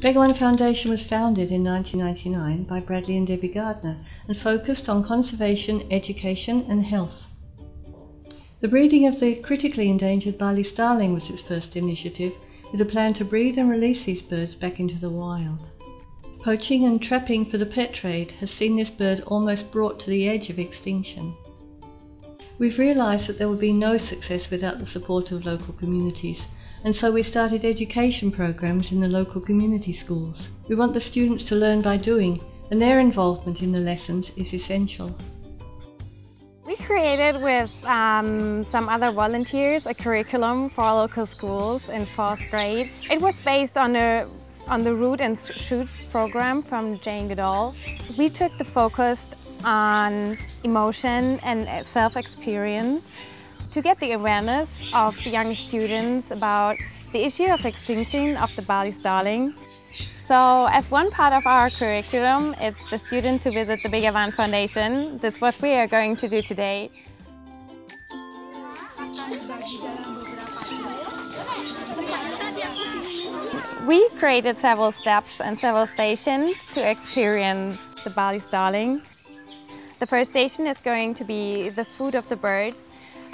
Begawan Foundation was founded in 1999 by Bradley and Debbie Gardner and focused on conservation, education and health. The breeding of the critically endangered Bali starling was its first initiative with a plan to breed and release these birds back into the wild. Poaching and trapping for the pet trade has seen this bird almost brought to the edge of extinction. We've realised that there would be no success without the support of local communities, and so we started education programs in the local community schools. We want the students to learn by doing, and their involvement in the lessons is essential. We created with um, some other volunteers a curriculum for local schools in fourth grade. It was based on a on the Root and Shoot program from Jane Goodall. We took the focus on emotion and self-experience to get the awareness of young students about the issue of extinction of the Bali starling. So as one part of our curriculum, it's the student to visit the Begawan Foundation. This is what we are going to do today. We created several steps and several stations to experience the Bali starling. The first station is going to be the food of the birds.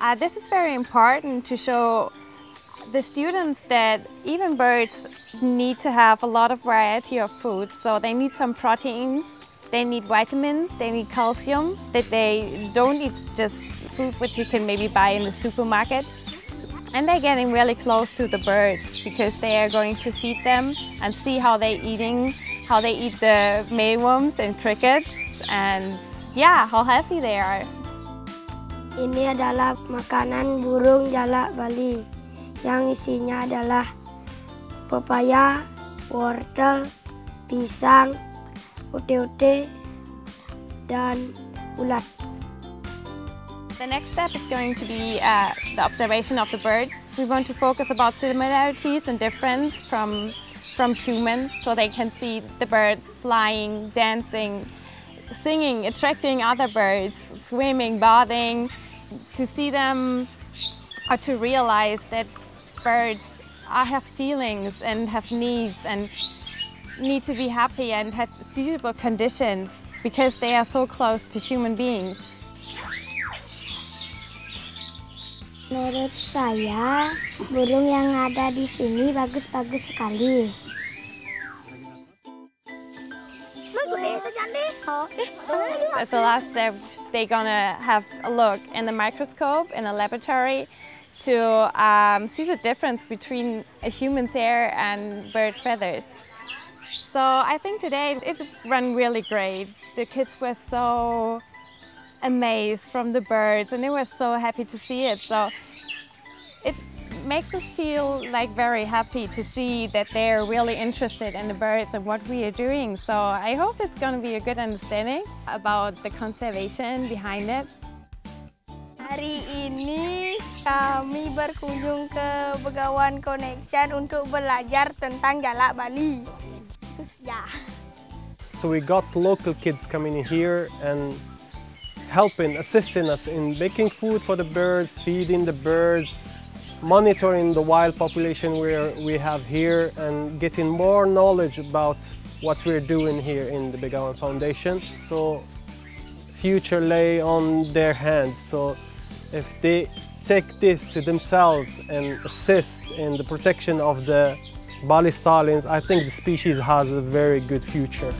Uh, this is very important to show the students that even birds need to have a lot of variety of food. So they need some proteins, they need vitamins, they need calcium, that they don't eat just food which you can maybe buy in the supermarket. And they're getting really close to the birds because they are going to feed them and see how they're eating, how they eat the mealworms and crickets, and yeah, how healthy they are. Ini adalah makanan burung jalak Bali yang isinya adalah pepaya, wortel, pisang, ute-ute, dan ulat. The next step is going to be uh, the observation of the birds. We want to focus about similarities and difference from, from humans so they can see the birds flying, dancing, singing, attracting other birds, swimming, bathing, to see them or to realize that birds have feelings and have needs and need to be happy and have suitable conditions because they are so close to human beings. Menurut saya, burung yang ada di sini bagus-bagus sekali. At the last step, they're gonna have a look in the microscope in a laboratory to um, see the difference between a human's hair and bird feathers. So I think today it ran really great. The kids were so amazed from the birds and they were so happy to see it. So it makes us feel like very happy to see that they're really interested in the birds and what we are doing. So I hope it's going to be a good understanding about the conservation behind it. Hari ini kami berkunjung ke Begawan Connection untuk belajar tentang jalak Bali. Itu saja. So we got local kids coming in here and helping, assisting us in making food for the birds, feeding the birds, monitoring the wild population we have here and getting more knowledge about what we're doing here in the Begawan Foundation. So future lay on their hands. So if they take this to themselves and assist in the protection of the Bali starlings, I think the species has a very good future.